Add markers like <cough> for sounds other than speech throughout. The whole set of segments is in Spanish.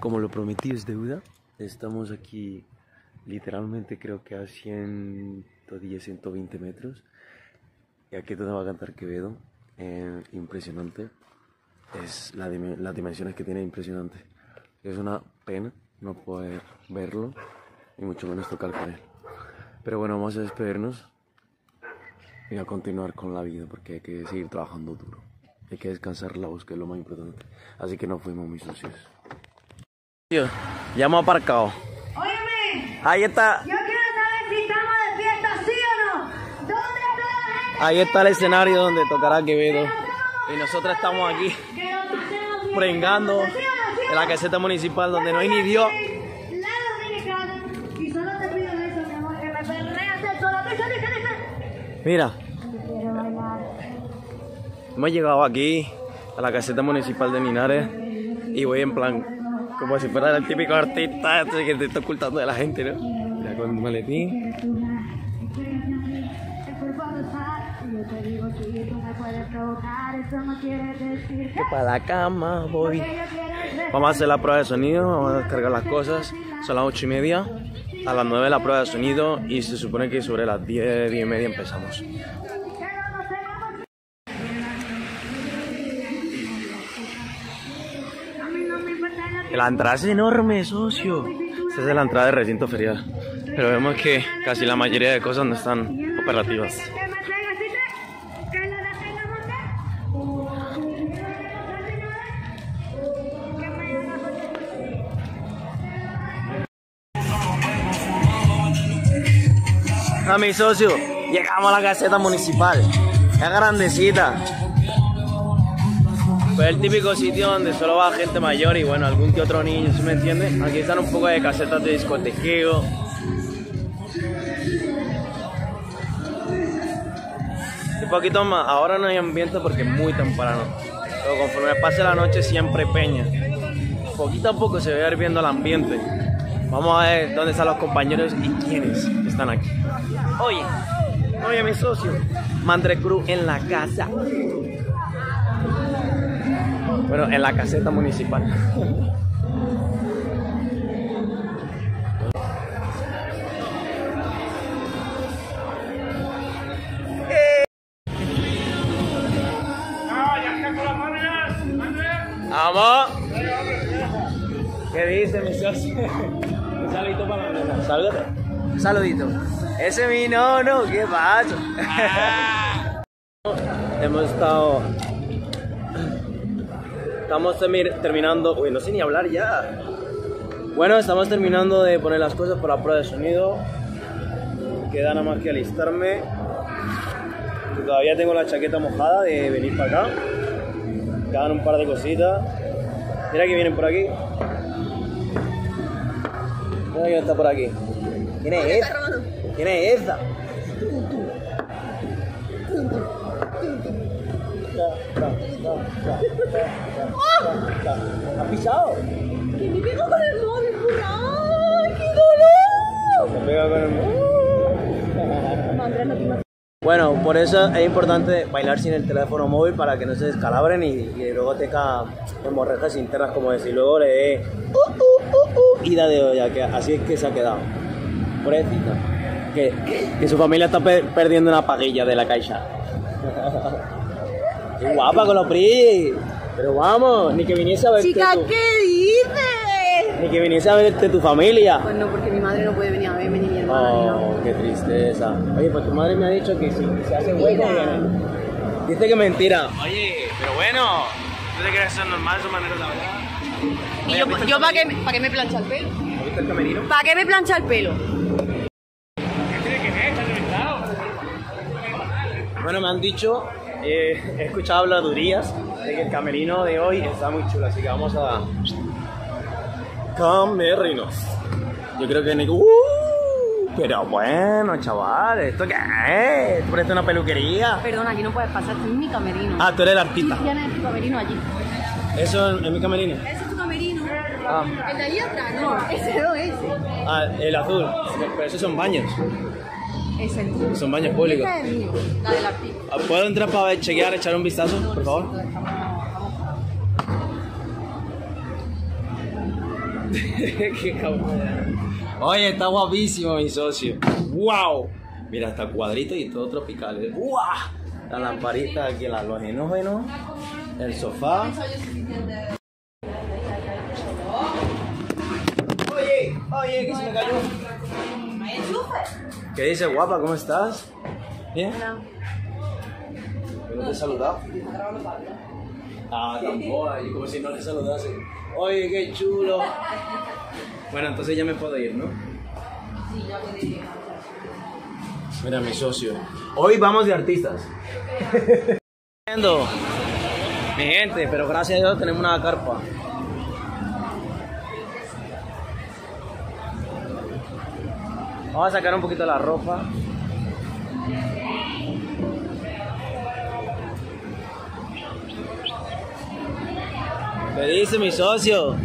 Como lo prometí es deuda, estamos aquí literalmente creo que a 110, 120 metros. Y aquí es donde va a cantar Quevedo. Eh, impresionante. Es la dim- las dimensiones que tiene impresionante. Es una pena no poder verlo y mucho menos tocar con él. Pero bueno, vamos a despedirnos y a continuar con la vida porque hay que seguir trabajando duro. Hay que descansar la voz, que es lo más importante. Así que nos fuimos, mis socios. Tío, ya hemos aparcado. Óyeme, Ahí está, yo quiero saber si estamos de fiesta, ¿sí o no? ¿Dónde está la gente? ahí está el escenario donde tocará Quevedo. Y nosotros estamos aquí Que lo pasemos bien. pringando ¿Sí o no? ¿Sí o en la caseta municipal donde no hay ni Dios. Mira, hemos llegado aquí a la caseta municipal de Linares y voy en plan como si fuera el típico artista que te está ocultando de la gente, ¿no? Mira, con maletín. Que Para la cama voy. Vamos a hacer la prueba de sonido, vamos a descargar las cosas. Son las ocho y media. A las 9 la prueba de sonido y se supone que sobre las 10, 10 y media empezamos. La entrada es enorme, socio. Esta es la entrada del recinto ferial. Pero vemos que casi la mayoría de cosas no están operativas. A mi socio, llegamos a la caseta municipal. Es grandecita. Pues el típico sitio donde solo va gente mayor y bueno, algún que otro niño, ¿sí me entiende? Aquí están un poco de casetas de discotequeo. Un poquito más, ahora no hay ambiente porque es muy temprano. Pero conforme pase la noche siempre peña. Poquito a poco se va a ir viendo el ambiente. Vamos a ver dónde están los compañeros y quiénes están aquí. Oye, oye mi socio, Mandre Cruz en la casa. Bueno, en la caseta municipal. ¡Vamos! ¿Qué dice mi socio? Un saludito para la. Salúdate. Un saludito. Ese es mi nono, ¿qué pasa? Hemos estado. Estamos termi- terminando. Uy, no sé ni hablar ya. Bueno, estamos terminando de poner las cosas para la prueba de sonido. Queda nada más que alistarme. Todavía tengo la chaqueta mojada de venir para acá. Quedan un par de cositas. Mira que vienen por aquí. Mira que está por aquí. ¿Quién es esa? ¿Quién es esa? ¿Has pisado? Que me pego con el móvil. ¡Ay, qué dolor! Se pega con el... <laughs> Imaginas. Bueno, por eso es importante bailar sin el teléfono móvil para que no se descalabren y, y luego tenga hemorragias internas como decir, luego le dé uh, uh, uh, uh, ida de olla, que así es que se ha quedado. Pobrecita. Que, que su familia está pe- perdiendo una paguilla de la caixa. <laughs> Qué guapa con los PRI. Pero vamos, ni que viniese a verte Chica, tu, ¿qué dices? ni que viniese a verte tu familia. Pues no, porque mi madre no puede venir a verme ni mi hermana ni. Oh, qué tristeza. Oye, pues tu madre me ha dicho que si se hace hueco, viene. Dice que mentira. Oye, pero bueno. ¿Tú te crees que eso es normal, su manera de hablar? Y yo, yo ¿para qué, pa' qué me plancha el pelo? ¿Has visto el camerino? ¿Para qué me plancha el pelo? Bueno, me han dicho, eh, he escuchado habladurías de que el camerino de hoy está muy chulo, así que vamos a... Camerinos. Yo creo que... ni- ¡Uh! pero bueno, chaval, ¿esto qué es? ¿Esto parece una peluquería? Perdona, aquí no puedes pasar, este es mi camerino. Ah, tú eres el artista. Tienes tu camerino allí. Eso es, es mi camerino. ¿Ese es tu camerino? Ah. ¿El de allí atrás? No, ese no, ese. Ah, el azul. Pero esos son baños. Es el. Son baños públicos. Es el mío, la del artista. Ah, ¿Puedo entrar para chequear, echar un vistazo, por favor? <laughs> Qué cabrón. Oye, está guapísimo mi socio. ¡Wow! Mira, está cuadrito y todo tropical. ¡Wow! La lamparita aquí, el halogénogeno, el sofá. Oye, oye, que se me cayó. ¿Qué dice, guapa? ¿Cómo estás? ¿Bien? ¿No te he saludado? Ah, tampoco, y como si no le saludase. Oye, qué chulo. Bueno, entonces ya me puedo ir, ¿no? Mira, mi socio. Hoy vamos de artistas. <laughs> Mi gente, pero gracias a Dios tenemos una carpa. Vamos a sacar un poquito la ropa. ¿Qué dice mi socio?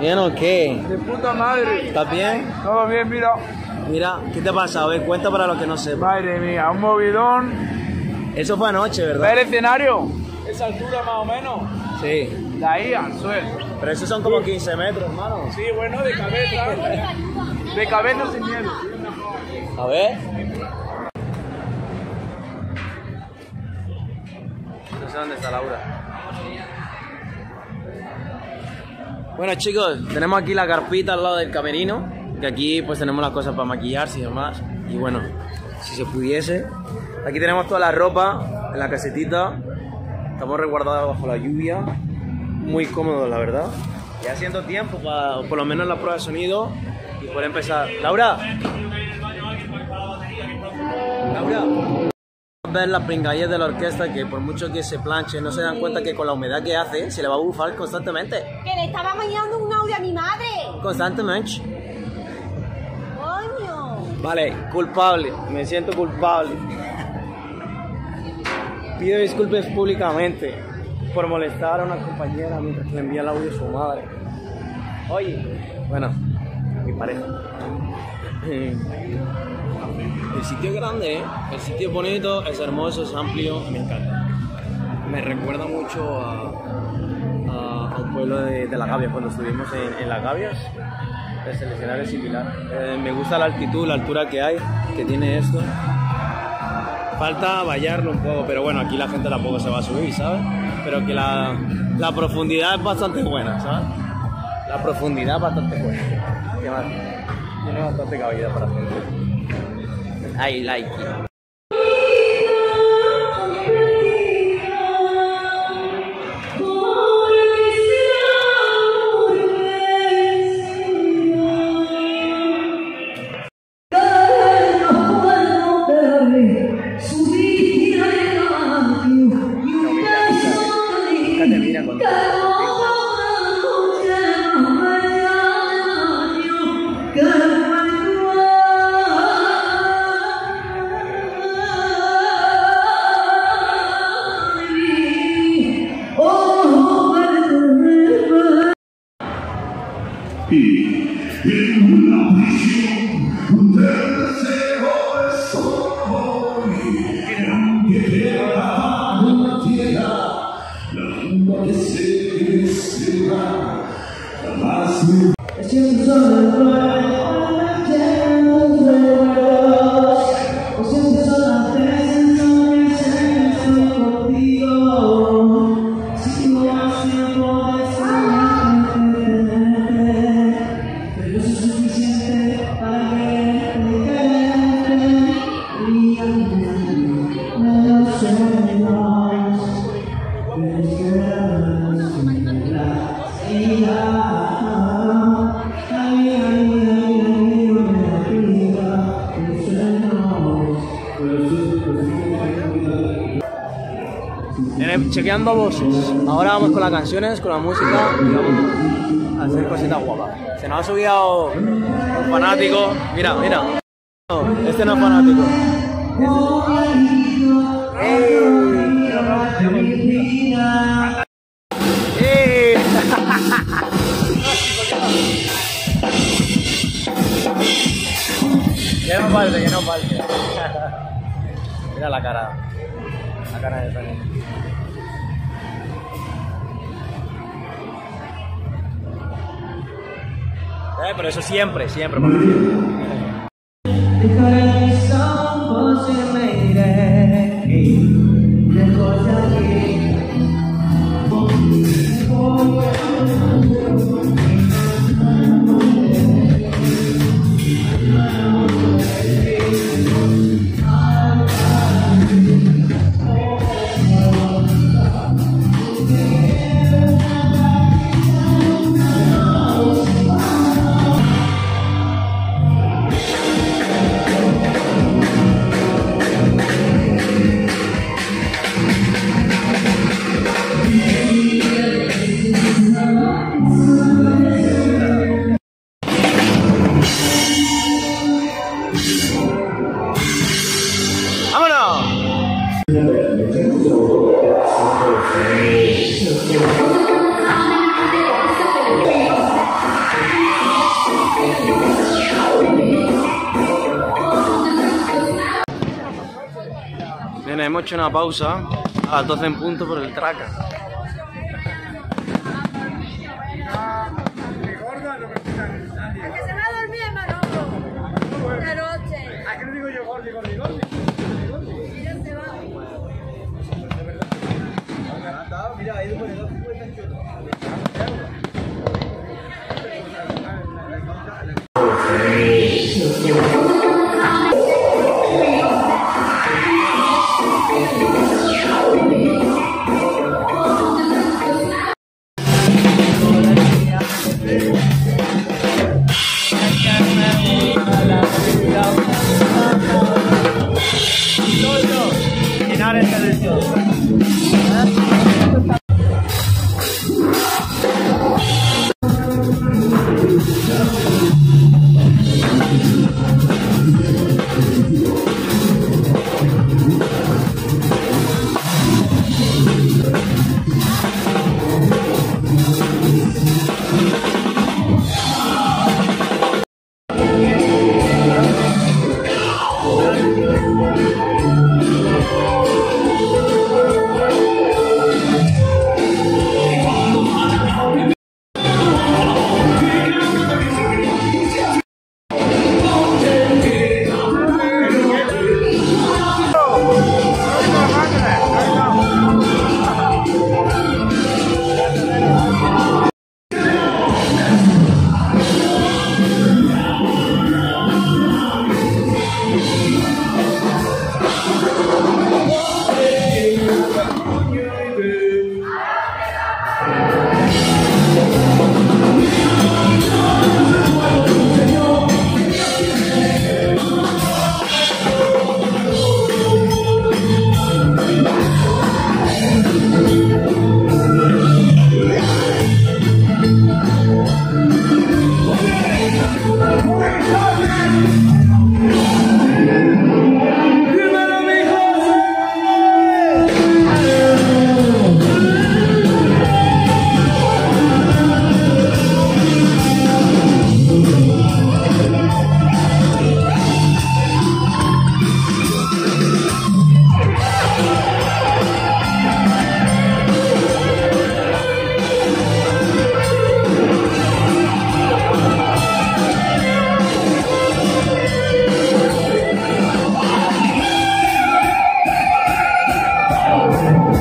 ¿Bien o qué? De puta madre. ¿Estás bien? Todo bien, mira. Mira, ¿qué te pasa? A ver, cuenta para los que no sepan. Madre mía, un movidón. Eso fue anoche, ¿verdad? ¿Ver el escenario? Esa altura más o menos. Sí. De ahí al suelo. Pero esos son como 15 metros, hermano. Sí, bueno, de cabeza. De cabeza sin miedo. A ver. No sé dónde está Laura. Bueno chicos, tenemos aquí la carpita al lado del camerino, que aquí pues tenemos las cosas para maquillarse y demás. Y bueno, si se pudiese. Aquí tenemos toda la ropa en la casetita. Estamos resguardados bajo la lluvia. Muy cómodo, la verdad. Y haciendo tiempo para por lo menos la prueba de sonido y poder empezar. Laura. Ver las pringalles de la orquesta que por mucho que se planche no se dan cuenta que con la humedad que hace se le va a bufar constantemente. Que le estaba mañando un audio a mi madre. Constantemente. Coño. Vale, culpable. Me siento culpable. Pido disculpas públicamente por molestar a una compañera mientras le envía el audio a su madre. Oye, bueno, mi pareja. El sitio es grande, ¿eh? El sitio es bonito, es hermoso, es amplio, me encanta. Me recuerda mucho a, a- a un pueblo de, de Las Gavias, cuando estuvimos en, Las Gavias. El escenario es similar. Eh, me gusta la altitud, la altura que hay, que tiene esto. Falta vallarlo un poco, pero bueno, aquí la gente tampoco se va a subir, ¿sabes? Pero que la, la profundidad es bastante buena, ¿sabes? La profundidad es bastante buena. Tiene bastante cabida para hacer. I like it. Viene chequeando voces. Ahora vamos con las canciones, con la música y vamos a hacer cositas guapas. Se nos ha subido un fanático. Mira, mira. No, este no es fanático. <laughs> Que no falte, que no falte. <laughs> Mira la cara. La cara de Tony. Eh, pero eso siempre, siempre. Hemos hecho una pausa a las 12 en punto por el traca. Es que se me ha dormido en Manolo. De noche. ¿A qué le digo yo gordi, gordi, gordi? Ya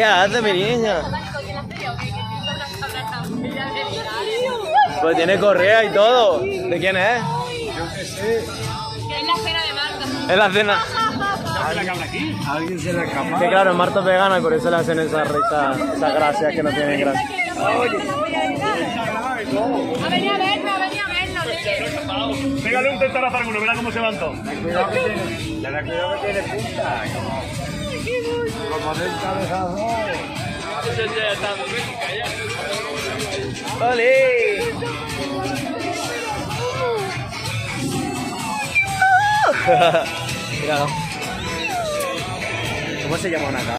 ¿Qué hace, mi niña? Pues tiene correa y todo. ¿De quién es? Es la cena de Marta. Es la cena. ¿Alguien se le escapa? Que claro, Marta es vegana y por eso le hacen esas esa, esa gracias que no tienen gracia. Ha venido a vernos, ha venido a vernos. Pégale un tentarazo a alguno, verá cómo se levantó. Cuidado que tiene, le da cuidado que tiene punta. Como, como de un cabezazo. ¡Vale! <laughs> Mira, ¿Cómo se llama una